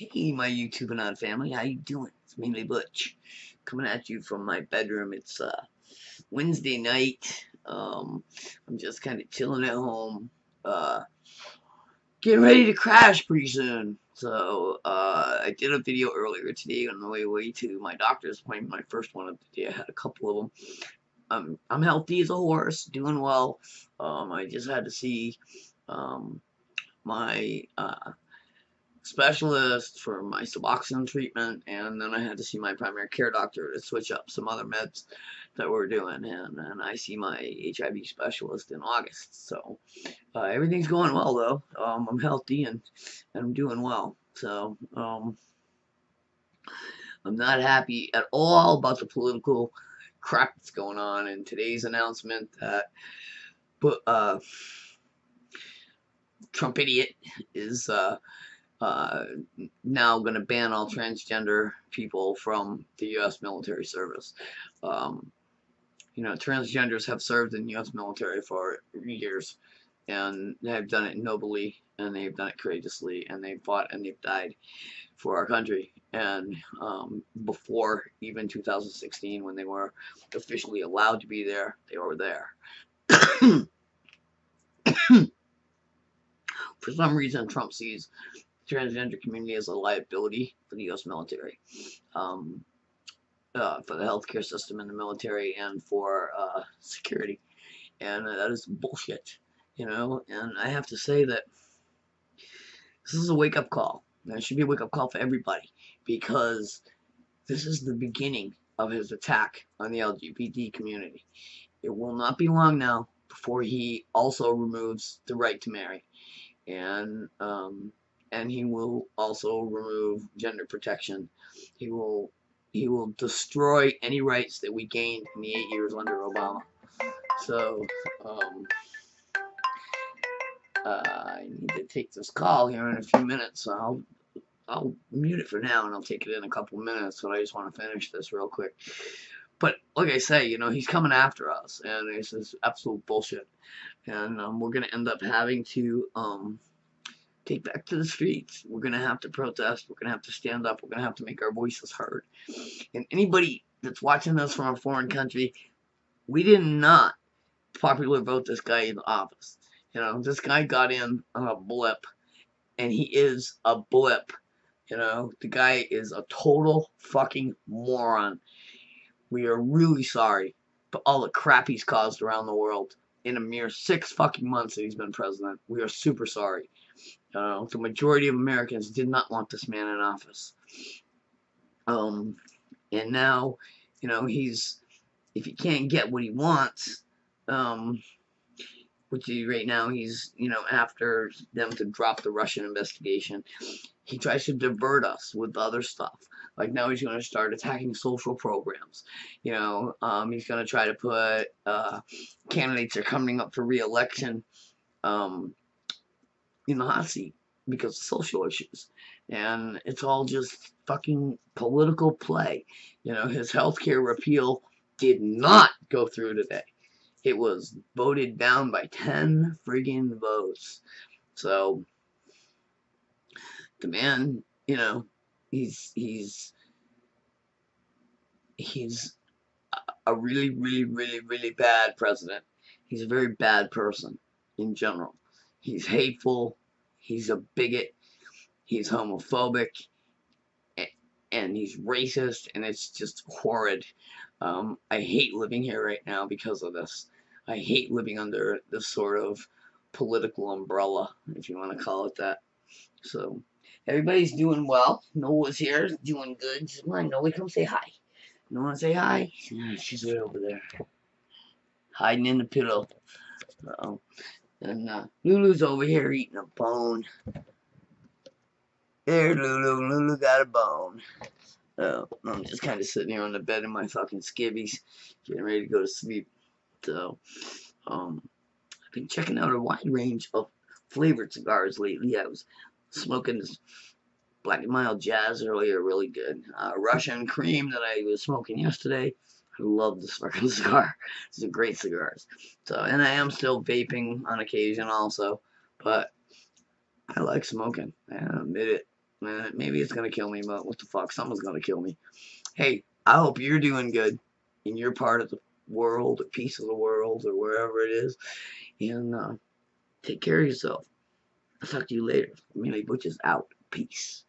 Hey, my YouTube and on family, how you doing? It's Mainely Butch, coming at you from my bedroom. It's uh, Wednesday night. Um, I'm just kind of chilling at home, uh, getting ready to crash pretty soon. So uh, I did a video earlier today on the way way to my doctor's appointment. My first one of the day. I had a couple of them. Um, I'm healthy as a horse, doing well. Um, I just had to see um, my uh, specialist for my Suboxone treatment, and then I had to see my primary care doctor to switch up some other meds that we're doing, and, and I see my HIV specialist in August. So uh, everything's going well, though. Um, I'm healthy and, and I'm doing well. So um, I'm not happy at all about the political crap that's going on, and today's announcement that but uh, Trump idiot is uh, uh, now going to ban all transgender people from the U.S. military service. Um, you know, transgenders have served in the U.S. military for years, and they've done it nobly, and they've done it courageously, and they've fought and they've died for our country. And um, before even 2016, when they were officially allowed to be there, they were there. for some reason, Trump sees transgender community as a liability for the U.S. military, um, uh, for the healthcare system in the military, and for uh, security. And that is bullshit, you know. And I have to say that this is a wake-up call. And it should be a wake-up call for everybody because this is the beginning of his attack on the LGBT community. It will not be long now before he also removes the right to marry. And um, and he will also remove gender protection. He will he will destroy any rights that we gained in the eight years under Obama. So um, uh, I need to take this call here in a few minutes. So I'll I'll mute it for now and I'll take it in a couple minutes. But I just want to finish this real quick. But like I say, you know, he's coming after us, and this is absolute bullshit. And um, we're gonna end up having to um, take back to the streets. We're going to have to protest. We're going to have to stand up. We're going to have to make our voices heard. And anybody that's watching this from a foreign country, we did not popular vote this guy in office. You know, this guy got in on a blip, and he is a blip. You know, the guy is a total fucking moron. We are really sorry for all the crap he's caused around the world in a mere six fucking months that he's been president. We are super sorry. Uh, the majority of Americans did not want this man in office. Um, and now, you know, he's, if he can't get what he wants, um, which he, right now he's, you know, after them to drop the Russian investigation, he tries to divert us with other stuff. Like now he's going to start attacking social programs. You know, um, he's going to try to put uh, candidates are coming up for re-election um, in the hot seat because of social issues. And it's all just fucking political play. You know, his healthcare repeal did not go through today. It was voted down by 10 friggin' votes. So, the man, you know, he's, he's, he's a really, really, really, really bad president. He's a very bad person in general. He's hateful. He's a bigot. He's homophobic. And he's racist. And it's just horrid. Um, I hate living here right now because of this. I hate living under this sort of political umbrella, if you want to call it that. So, everybody's doing well. Noah's here, doing good. Come on, Noah, come say hi. You want to say hi? she's right over there. Hiding in the pillow. Uh oh and uh, Lulu's over here eating a bone. There, Lulu. Lulu got a bone. Uh, I'm just kind of sitting here on the bed in my fucking skivvies, getting ready to go to sleep. So, um, I've been checking out a wide range of flavored cigars lately. I was smoking this Black and Mild Jazz earlier, really good. Uh, Russian Cream that I was smoking yesterday. I love this fucking cigar. These are great cigars. So, and I am still vaping on occasion also, but I like smoking. I admit it. Maybe it's gonna kill me, but what the fuck? Someone's gonna kill me. Hey, I hope you're doing good in your part of the world, or piece of the world, or wherever it is. And uh, take care of yourself. I'll talk to you later. Mainely Butch is out. Peace.